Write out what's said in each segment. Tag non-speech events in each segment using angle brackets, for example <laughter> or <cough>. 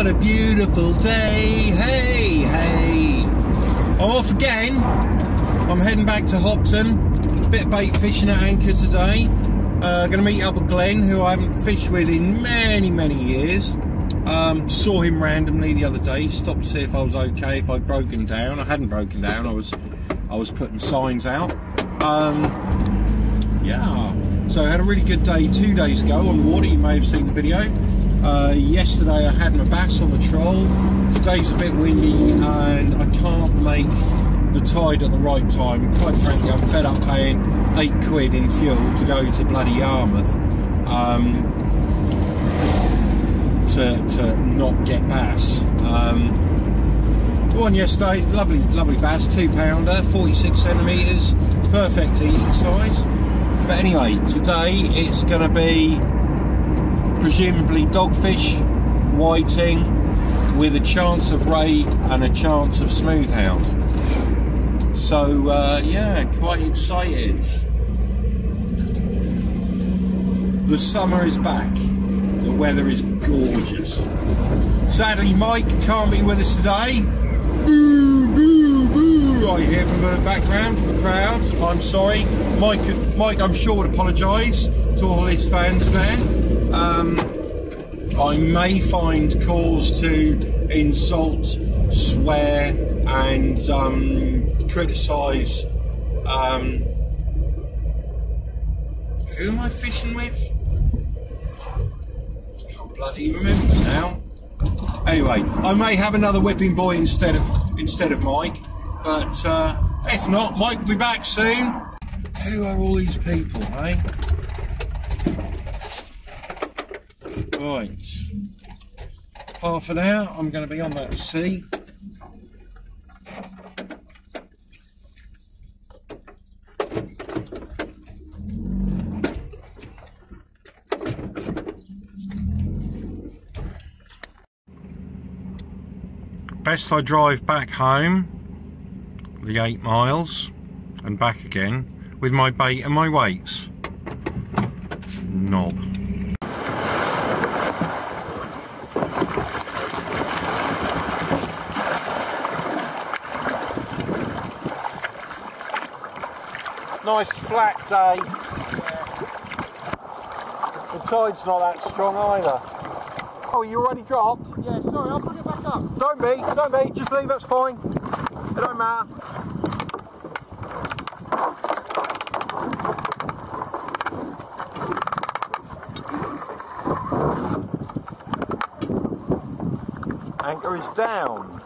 What a beautiful day. Hey, hey. Off again. I'm heading back to Hopton. Bit of bait fishing at Anchor today. Uh, going to meet up with Glenn, who I haven't fished with in many, many years. Um, saw him randomly the other day. Stopped to see if I was okay, if I'd broken down. I hadn't broken down. I was, I was putting signs out. Um, yeah. So I had a really good day two days ago on the water. You may have seen the video. Uh, yesterday I had my bass on the troll. Today's a bit windy and I can't make the tide at the right time. Quite frankly, I'm fed up paying eight quid in fuel to go to bloody Yarmouth um, to, to not get bass. Um, one yesterday, lovely, lovely bass, two pounder, 46 centimetres, perfect eating size. But anyway, today it's going to be presumably dogfish, whiting, with a chance of ray and a chance of smoothhound. So uh, yeah, quite excited. The summer is back. The weather is gorgeous. Sadly, Mike can't be with us today. Boo, boo, boo! I hear from the background, from the crowd. I'm sorry, Mike. Mike, I'm sure would apologise to all his fans there. Um, I may find cause to insult, swear, and um, criticise. Um, who am I fishing with? I can't bloody remember now. Anyway, I may have another whipping boy instead of instead of Mike, but uh, if not, Mike will be back soon. Who are all these people, eh? Right. Half an hour, I'm going to be on that sea. Best I drive back home, the eight miles, and back again, with my bait and my weights. Knob. Nice flat day. The tide's not that strong either. Oh, you already dropped? Yeah, sorry, I'll bring it back up. Don't be, don't be, just leave, that's fine. It don't matter. Anchor is down.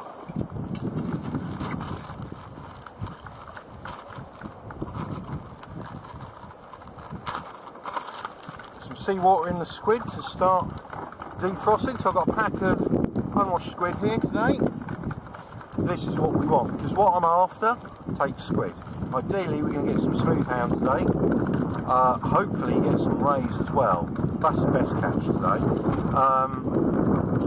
Some seawater in the squid to start defrosting. So I've got a pack of unwashed squid here today. This is what we want because what I'm after takes squid. Ideally, we're going to get some smooth smoothhound today. Uh, hopefully, get some rays as well. That's the best catch today. Um,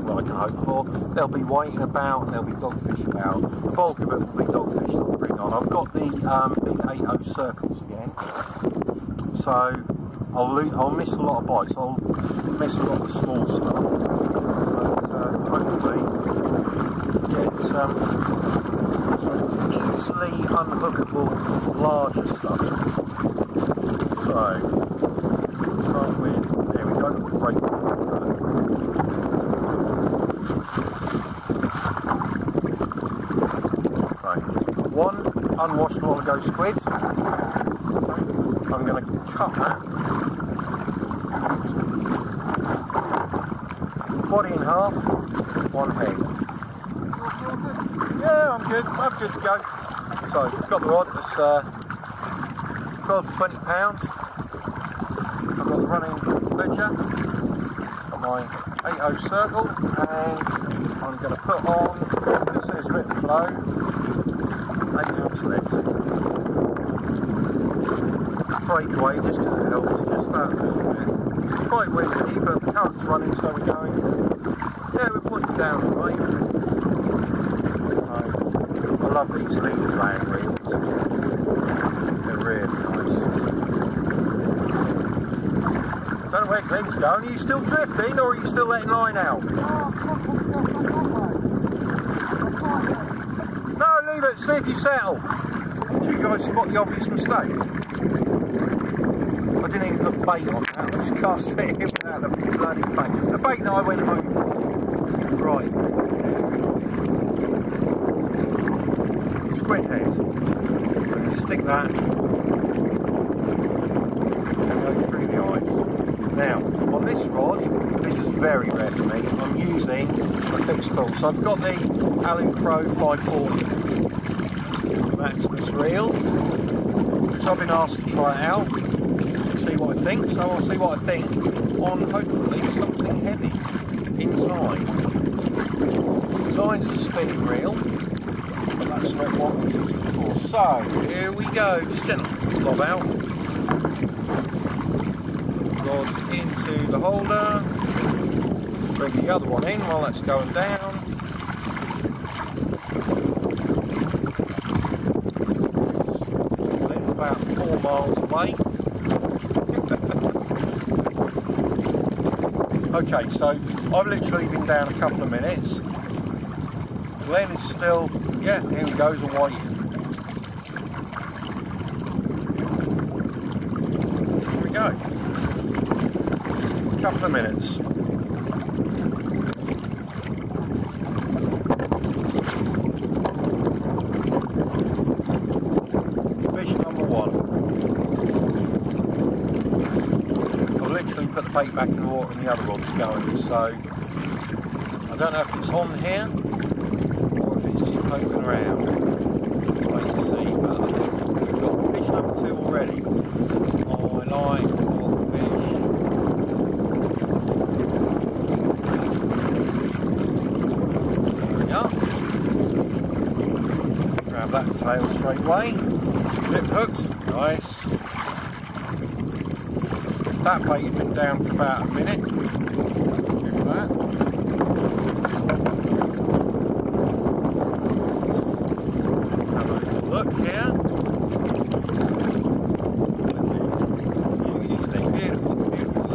what I can hope for. There'll be whiting about and there'll be dogfish about. The bulk of it will be dogfish that we'll bring on. I've got the um, big 8 circles again. So I'll, I'll miss a lot of bites. I'll miss a lot of small stuff. But uh, hopefully get um, easily unhookable larger stuff. So start with there we go. Right. One unwashed while ago squid. Cut that body in half, one head. Yeah, I'm good. I'm good to go. So, I've got the rod. It's uh, 12 to 20 pounds. I've got the running ledger, got my 8 circle, and I'm going to put on, This there's a bit flow, Just break away just because it helps, just that little bit. Quite windy, but the current's running, so we're going. Yeah, we're putting down the right. I love these lever drag reels. They're really nice. Don't know where Glenn's going. Are you still drifting or are you still letting line out? No, leave it. See if you settle. Did you guys spot the obvious mistake? I didn't even put bait on that. I just cast it in without the bloody bait. The bait that I went home for. Right. Squid heads. I'm going to stick that and go through the eyes. Now, on this rod, this is very rare for me, I'm using a fixed spool. So I've got the Allen Pro 540 Maximus reel, which I've been asked to try it see what I think. So I'll see what I think on hopefully something heavy in time. Designed as a spinning reel, but that's not what we're looking for. So here we go, the lob out. Rod into the holder. Bring the other one in while that's going down. About four miles away. Okay, so I've literally been down a couple of minutes. Glenn is still, yeah, here he goes, a white. Here we go. A couple of minutes. Fish number one. I've literally put the water and the other rod's going, so I don't know if it's on here or if it's just poking around. Wait and see, but we've got fish number two already. Oh, I like. Grab that tail straight away. Lip hooks, nice. That bait had been down for about a minute. Look here. Beautiful, beautiful.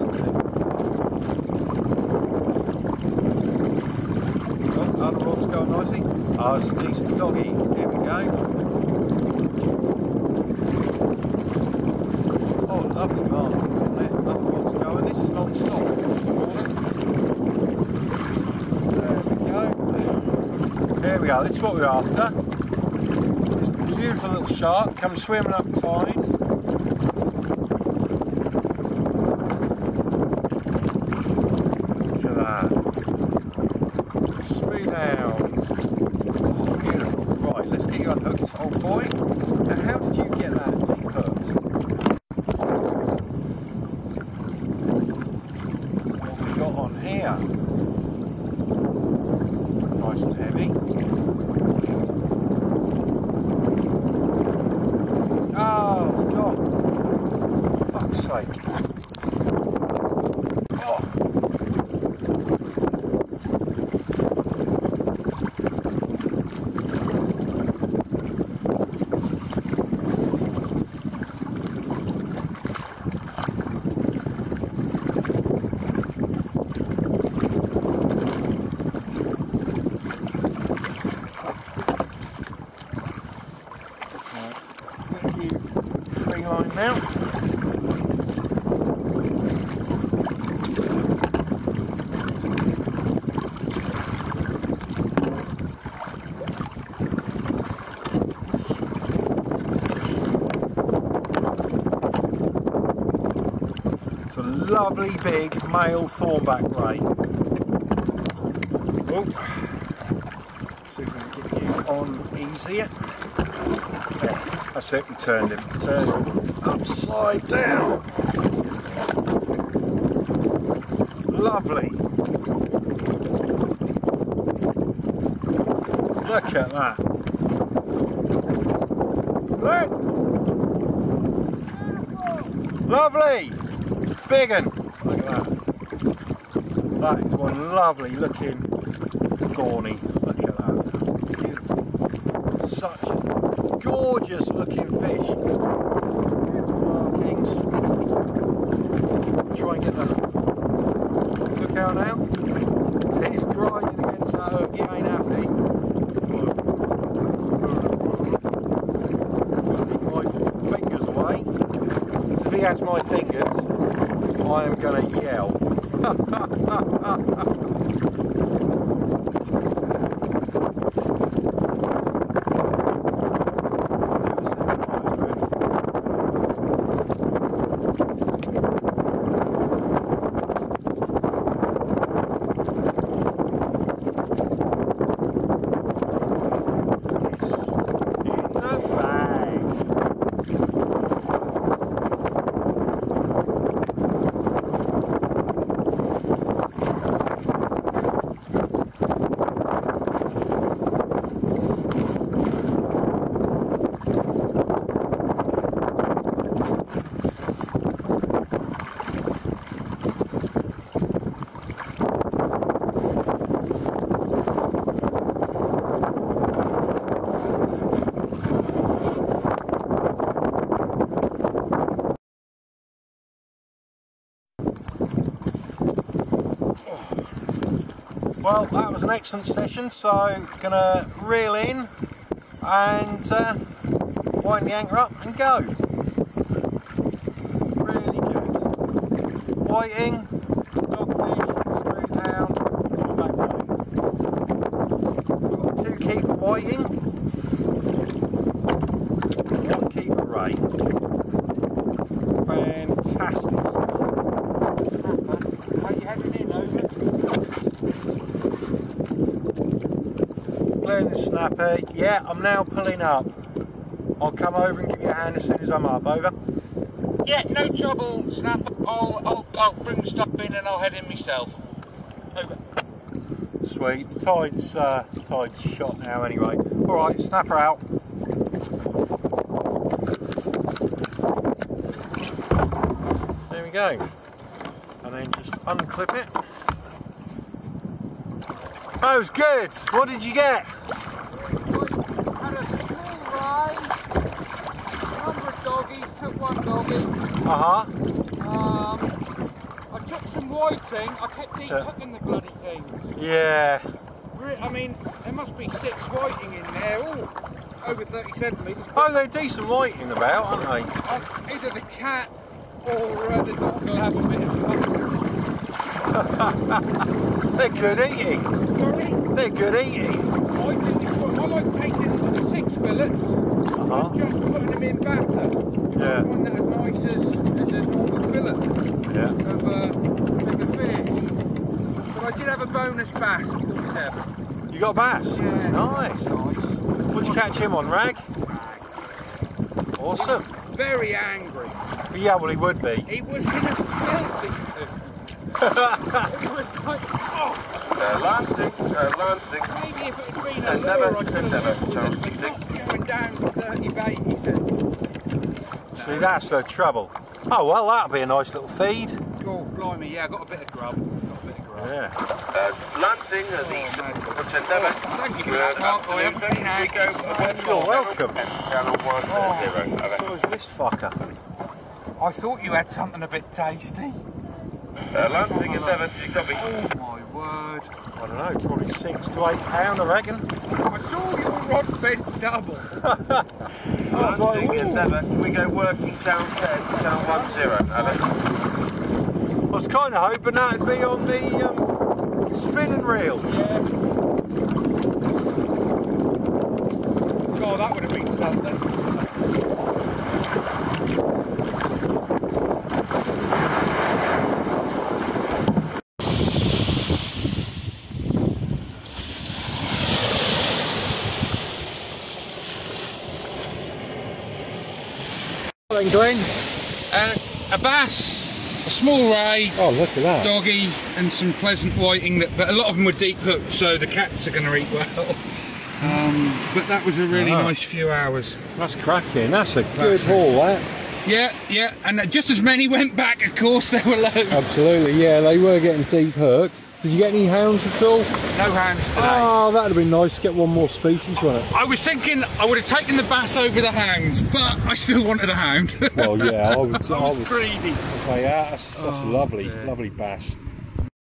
Oh, other going nicely. Oh, it's a decent doggy. Here we go. Oh, lovely mark on there. Other rod's going. This is non-stop. There we go. This is what we're after. This beautiful little shark comes swimming up tide. Look at that. Smooth out. Oh, beautiful. Right, let's get you unhooked, old boy. Now, how did you get that deep hooked? What we got on here? Nice and heavy. Oh, God. Fuck's sake. Now. It's a lovely big male thornback ray. Oh, see if we can get you on easier. There, that's it, we turned him. Turned him upside down. Lovely. Look at that. Look. Lovely. Big un. That. Is one lovely looking thorny. Look at that. Beautiful. Such gorgeous looking fish. Beautiful markings. Try and get the hook out now. He's grinding against that hook, he ain't happy. Come on. I am going to yell. Two seven eyes, really. It's in the bag. Well, that was an excellent session. So, gonna reel in and uh, wind the anchor up and go. Really good. Whiting, dogfish, smooth hound, all that way. We've got two keeper whiting, one keeper ray. Fantastic. Are you heading in over? Snapper, yeah, I'm now pulling up. I'll come over and give you a hand as soon as I'm up, over. Yeah, no trouble, Snap. I'll, I'll, I'll bring the stuff in and I'll head in myself. Over. Sweet, the tide's, uh, tide's shot now anyway. Alright, Snapper out. There we go. And then just unclip it. That was good. What did you get? Had a small ride, a number of doggies, took one doggy. Uh huh. Um, I took some whiting, I kept deep Yeah. hooking the bloody things. Yeah. I mean, there must be six whiting in there, all over 30 centimetres. Oh, they're decent whiting about, aren't they? Uh, either the cat or uh, the dog will have a bit of fun. <laughs> They're good eating. Sorry, They're good eating. I, I like taking six fillets Uh huh. and just putting them in batter. Yeah. One that's as nice as, as a normal fillet. Yeah. of uh, bigger fish. But I did have a bonus bass of 47. You got a bass? Yeah. Nice. Nice. What'd you catch him on, Rag? Awesome. Very angry. Yeah, well, he would be. He was in a filthy mood. He was like, oh, landing, uh, landing. maybe if it had been a And never, lure I could have never, lived with it, but not going down to dirty bait, he said. See, that's the trouble. Oh, well, that'll be a nice little feed. Oh, blimey, yeah, I got a bit of grub. Got a bit of grub. Yeah. Uh, landing, uh, the Oh, man. Port Endeavour. Thank you for that, Mark. I haven't been We go out. one You're welcome. Channel one Oh. zero. Over. So is this fucker. I thought you had something a bit tasty. Uh, landing Endeavour, you copy. Oh, my word. I don't know, probably six to eight pound, I reckon. I saw your rod bent double. <laughs> Was like, Landing we go working channel 10, channel one zero. Over. I was kind of hoping that'd be on the um, spinning reel. God, that would have been something. Then, Glenn. Uh, a bass, a small ray, Oh, look at that. doggy, and some pleasant whiting. That, but a lot of them were deep hooked, so the cats are going to eat well. <laughs> Um, but that was a really Ah. nice few hours. That's cracking. That's a good haul, that. Yeah, yeah, and just as many <laughs> went back. Of course, there were loads. Absolutely, yeah, they were getting deep hooked. Did you get any hounds at all? No hounds today. Oh, that'd have been nice to get one more species, wouldn't it? I was thinking I would have taken the bass over the hounds, but I still wanted a hound. Well, yeah, I would, I <laughs> was greedy. say, yeah, that's, that's a lovely, dear. lovely bass.